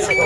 最高。